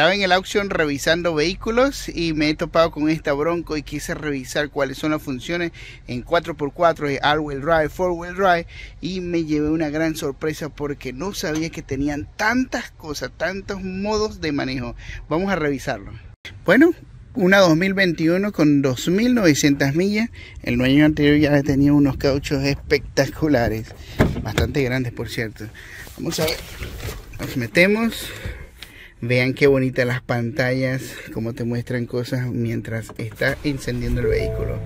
Estaba en el auction revisando vehículos y me he topado con esta Bronco y quise revisar cuáles son las funciones en 4x4, all-wheel drive, 4-wheel drive y me llevé una gran sorpresa porque no sabía que tenían tantas cosas, tantos modos de manejo. Vamos a revisarlo. Bueno, una 2021 con 2.900 millas. El año anterior ya tenía unos cauchos espectaculares, bastante grandes por cierto. Vamos a ver, nos metemos. Vean qué bonitas las pantallas, como te muestran cosas mientras está encendiendo el vehículo.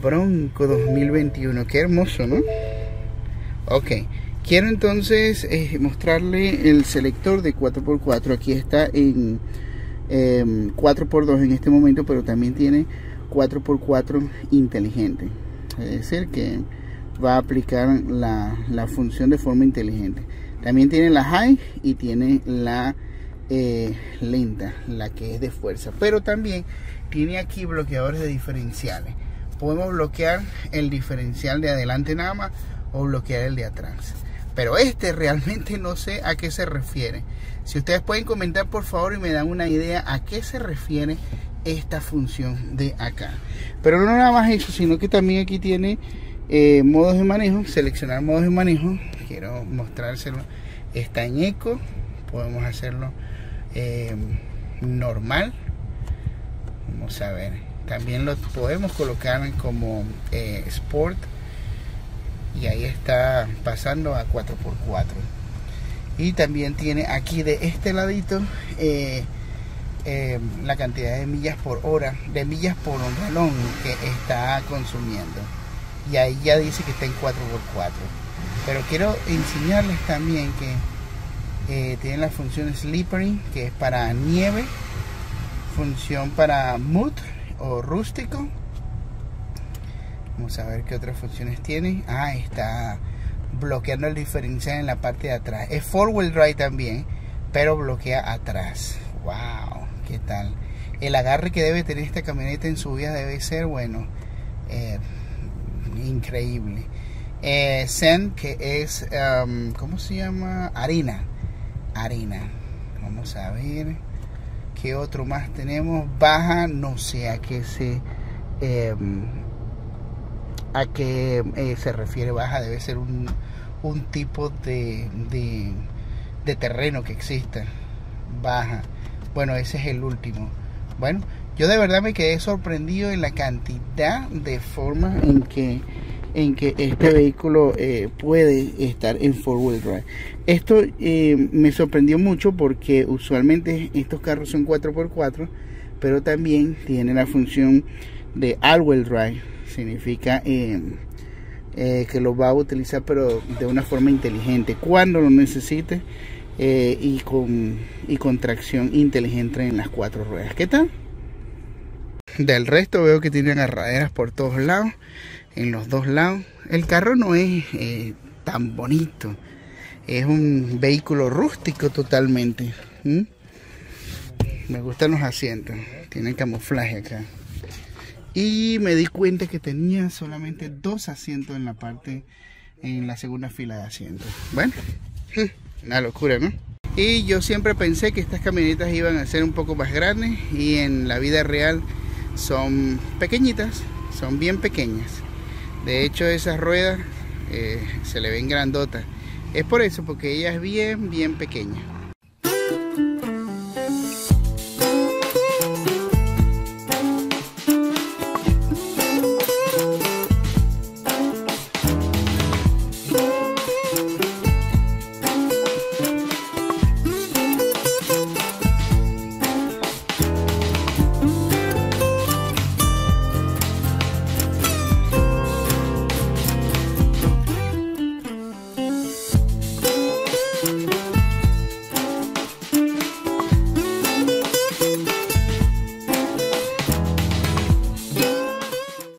Bronco 2021, qué hermoso, ¿no? Ok, quiero entonces eh, mostrarle el selector de 4x4. Aquí está en 4x2 em, en este momento, pero también tiene 4x4 inteligente. Es decir, que va a aplicar la función de forma inteligente. También tiene la high y tiene la eh, lenta, la que es de fuerza. Pero también tiene aquí bloqueadores de diferenciales. Podemos bloquear el diferencial de adelante nada más o bloquear el de atrás. Pero este realmente no sé a qué se refiere. Si ustedes pueden comentar por favor y me dan una idea a qué se refiere esta función de acá. Pero no nada más eso, sino que también aquí tiene eh, modos de manejo, seleccionar modos de manejo quiero mostrárselo está en eco podemos hacerlo eh, normal. Vamos a ver también lo podemos colocar como eh, sport y ahí está pasando a 4x4 y también tiene aquí de este ladito eh, la cantidad de millas por hora de millas por galón que está consumiendo. Y ahí ya dice que está en 4x4 pero quiero enseñarles también que eh, tienen la función slippery que es para nieve función para mud o rústico. Vamos a ver qué otras funciones tiene. Ah está bloqueando el diferencial en la parte de atrás. Es four wheel drive también pero bloquea atrás. Wow qué tal el agarre que debe tener esta camioneta en su vida debe ser bueno eh, increíble. Eh, que es, um, ¿cómo se llama? Harina. Harina. Vamos a ver qué otro más tenemos. Baja, no sé a qué se... Em, a qué eh, se refiere baja. Debe ser un, un tipo de, de, de terreno que exista. Baja. Bueno, ese es el último. Bueno, yo de verdad me quedé sorprendido en la cantidad de formas en que en que este vehículo eh, puede estar en four wheel drive. Esto eh, me sorprendió mucho porque usualmente estos carros son 4x4 pero también tiene la función de all wheel drive. Significa eh, que lo va a utilizar pero de una forma inteligente. Cuando lo necesite y con y con tracción inteligente en las cuatro ruedas. ¿qué tal? Del resto veo que tiene agarraderas por todos lados, en los dos lados. El carro no es eh, tan bonito, es un vehículo rústico totalmente. Me gustan los asientos, tiene camuflaje acá. Y me di cuenta que tenía solamente dos asientos en la parte, en la segunda fila de asientos. Bueno, una locura, ¿no? Y yo siempre pensé que estas camionetas iban a ser un poco más grandes y en la vida real son pequeñitas, son bien pequeñas. De hecho esas ruedas eh, se le ven grandotas. Es por eso, porque ella es bien, bien pequeña.